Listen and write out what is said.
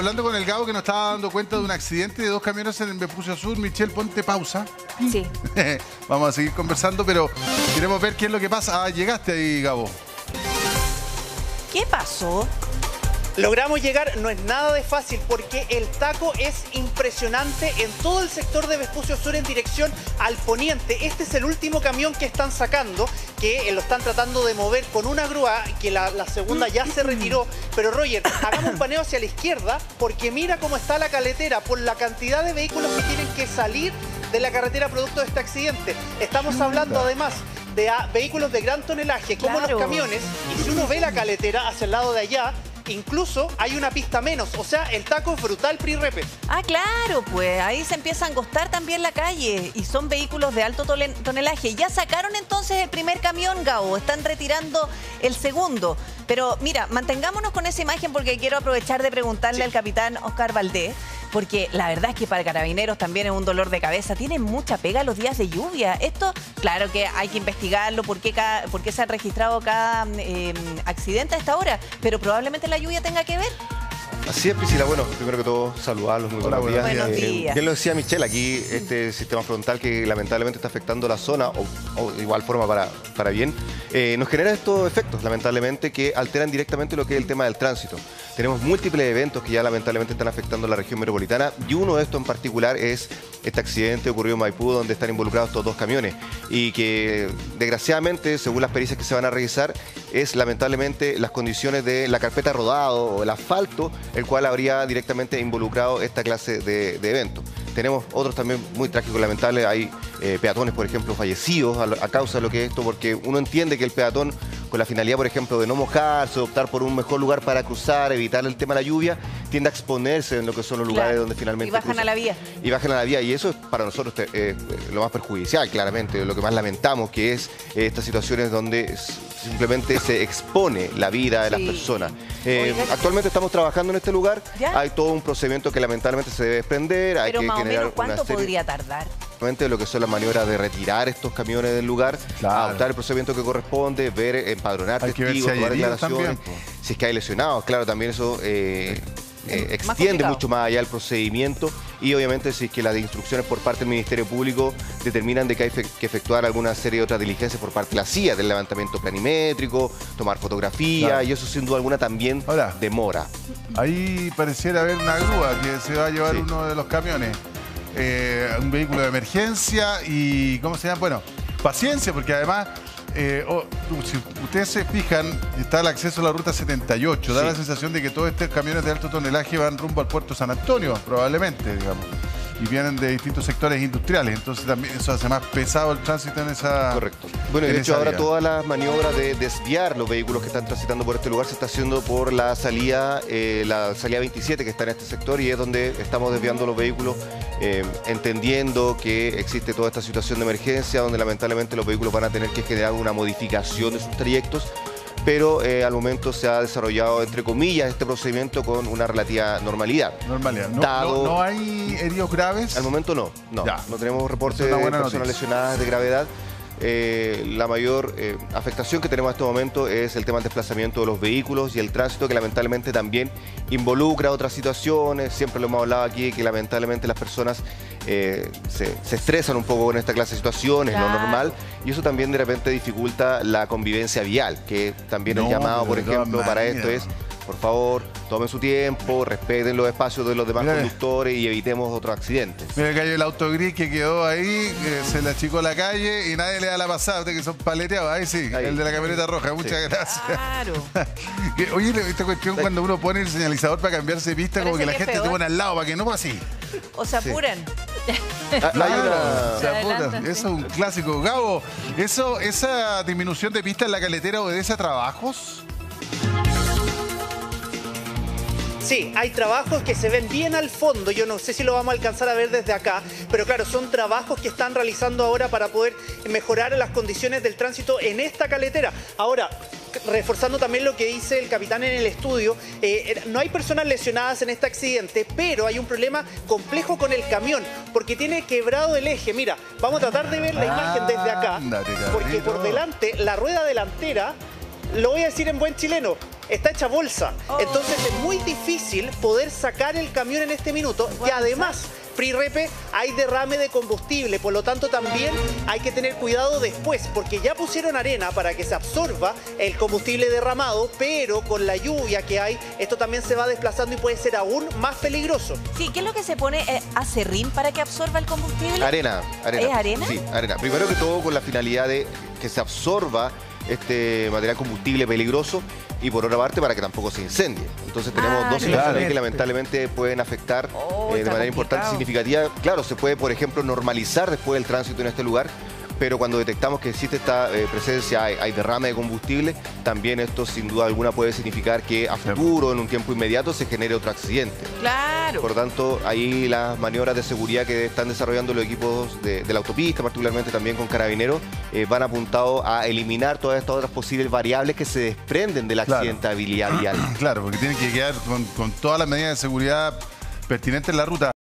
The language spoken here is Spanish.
hablando con el Gabo que nos estaba dando cuenta de un accidente de dos camiones en el Vespucio Sur. Michelle, ponte pausa. Sí. Vamos a seguir conversando, pero queremos ver qué es lo que pasa. Ah, llegaste ahí, Gabo. ¿Qué pasó? Logramos llegar, no es nada de fácil porque el taco es impresionante en todo el sector de Vespucio Sur en dirección al poniente. Este es el último camión que están sacando, que eh, lo están tratando de mover con una grúa, que la, la segunda ya se retiró. Pero Roger, hagamos un paneo hacia la izquierda porque mira cómo está la caletera por la cantidad de vehículos que tienen que salir de la carretera producto de este accidente. Estamos hablando además de vehículos de gran tonelaje, como Claro. los camiones, y si uno ve la caletera hacia el lado de allá, incluso hay una pista menos, o sea, el taco es brutal, Pri Repe. Ah, claro, pues ahí se empieza a angostar también la calle y son vehículos de alto tonelaje. Ya sacaron entonces el primer camión, Gabo, están retirando el segundo. Pero mira, mantengámonos con esa imagen porque quiero aprovechar de preguntarle al capitán Oscar Valdés, porque la verdad es que para carabineros también es un dolor de cabeza. Tienen mucha pega los días de lluvia. Esto, claro que hay que investigarlo, por qué, cada- por qué se ha registrado cada eh, accidente a esta hora, pero probablemente la lluvia tenga que ver. Así es, Priscila. Bueno, primero que todo, saludarlos. Muy Hola, buenos días. buenos Eh, bien lo decía Michelle, aquí este sistema frontal que lamentablemente está afectando la zona, o, o de igual forma para, para bien, eh, nos genera estos efectos, lamentablemente, que alteran directamente lo que es el tema del tránsito. Tenemos múltiples eventos que ya lamentablemente están afectando la región metropolitana y uno de estos en particular es este accidente ocurrido en Maipú donde están involucrados estos dos camiones y que desgraciadamente, según las pericias que se van a revisar, es lamentablemente las condiciones de la carpeta rodado o el asfalto, el cual habría directamente involucrado esta clase de, eventos. Tenemos otros también muy trágicos, lamentables. Hay eh, peatones, por ejemplo, fallecidos a, a causa de lo que es esto, porque uno entiende que el peatón, con la finalidad, por ejemplo, de no mojarse, optar por un mejor lugar para cruzar, evitar el tema de la lluvia, tiende a exponerse en lo que son los lugares Claro. donde finalmente Y bajan a la vía. Y bajan a la vía. Y eso es para nosotros eh, eh, lo más perjudicial, claramente, lo que más lamentamos, que es eh, estas situaciones donde simplemente se expone la vida de las personas. Eh, Oiga. actualmente estamos trabajando en este lugar. ¿Ya? Hay todo un procedimiento que lamentablemente se debe desprender. Hay Pero que más o generar menos, ¿cuánto una serie podría tardar? lo que son las maniobras de retirar estos camiones del lugar, Claro. adoptar el procedimiento que corresponde, ver, empadronar Hay que ver si testigos, hay tomar declaraciones, también, si es que hay lesionados, claro, también eso eh, eh, más extiende mucho más allá el procedimiento y obviamente si es que las instrucciones por parte del Ministerio Público determinan de que hay que efectuar alguna serie de otras diligencias por parte de la CIA, del levantamiento planimétrico, tomar fotografía Claro. y eso sin duda alguna también Ahora. demora. Ahí pareciera haber una grúa que se va a llevar Sí. uno de los camiones. Eh, un vehículo de emergencia y, ¿cómo se llama? Bueno, paciencia, porque además, eh, oh, si ustedes se fijan, está el acceso a la ruta 78. Da Sí. la sensación de que todos estos camiones de alto tonelaje van rumbo al puerto San Antonio, probablemente, digamos. Y vienen de distintos sectores industriales. Entonces también eso hace más pesado el tránsito en esa. Correcto. Bueno, y de hecho ahora vía. todas las maniobras de desviar los vehículos que están transitando por este lugar se está haciendo por la salida, eh, la salida 27 que está en este sector y es donde estamos desviando los vehículos, eh, entendiendo que existe toda esta situación de emergencia donde lamentablemente los vehículos van a tener que generar una modificación de sus trayectos. Pero eh, al momento se ha desarrollado, entre comillas, este procedimiento con una relativa normalidad. Normalidad. No, Dado- no- no hay heridos graves. Al momento no, no. Ya. No tenemos reportes de personas noticia. lesionadas de gravedad. Eh, la mayor eh, afectación que tenemos en este momento es el tema del desplazamiento de los vehículos y el tránsito que lamentablemente también involucra otras situaciones. Siempre lo hemos hablado aquí, que lamentablemente las personas eh, se, se estresan un poco con esta clase de situaciones, lo normal, y eso también de repente dificulta la convivencia vial, que también No, el llamado, por ejemplo, para esto es por favor, tomen su tiempo, respeten los espacios de los demás Mira. conductores y evitemos otros accidentes. Mira que hay el auto gris que quedó ahí, que se le achicó la calle y nadie le da la pasada. Que son paleteados. Ahí sí, Ahí. el de la camioneta roja. Muchas Sí. gracias. Claro. Oye, esta cuestión cuando uno pone el señalizador para cambiarse de pista, como que la gente te peor. pone al lado para que no pase así. O se apuran. Ah, sea, Se sí. eso es un clásico. Gabo, eso, ¿esa disminución de pista en la caletera obedece a trabajos? Sí, hay trabajos que se ven bien al fondo. Yo no sé si lo vamos a alcanzar a ver desde acá, pero claro, son trabajos que están realizando ahora para poder mejorar las condiciones del tránsito en esta caletera. Ahora, reforzando también lo que dice el capitán en el estudio, eh, no hay personas lesionadas en este accidente, pero hay un problema complejo con el camión, porque tiene quebrado el eje. Mira, vamos a tratar de ver la imagen desde acá, porque por delante, la rueda delantera, lo voy a decir en buen chileno, está hecha bolsa. Oh. Entonces es muy difícil poder sacar el camión en este minuto y además... Repe, hay derrame de combustible, por lo tanto también hay que tener cuidado después, porque ya pusieron arena para que se absorba el combustible derramado, pero con la lluvia que hay, esto también se va desplazando y puede ser aún más peligroso. Sí, ¿qué es lo que se pone? Eh, ¿Acerrín para que absorba el combustible? Arena, arena. ¿Es arena? Sí, arena. Primero que todo con la finalidad de que se absorba este material combustible peligroso y por otra parte para que tampoco se incendie. Entonces tenemos Ah, dos claro. situaciones que lamentablemente pueden afectar Oh, eh, de manera importante, complicado. significativa. Claro, se puede, por ejemplo, normalizar después el tránsito en este lugar, pero cuando detectamos que existe esta eh, presencia, hay, hay derrame de combustible, también esto sin duda alguna puede significar que a futuro, en un tiempo inmediato, se genere otro accidente. Claro. Por tanto, ahí las maniobras de seguridad que están desarrollando los equipos de, de la autopista, particularmente también con carabineros, eh, van apuntados a eliminar todas estas otras posibles variables que se desprenden de la Claro. accidentabilidad vial. Claro, porque tienen que quedar con, con todas las medidas de seguridad pertinentes en la ruta.